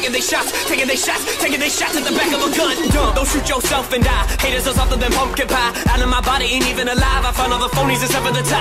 taking their shots, taking their shots, taking their shots at the back of a gun. Dumb. Don't shoot yourself and die. Haters are softer than pumpkin pie. Out of my body ain't even alive. I found all the phonies and for the ties.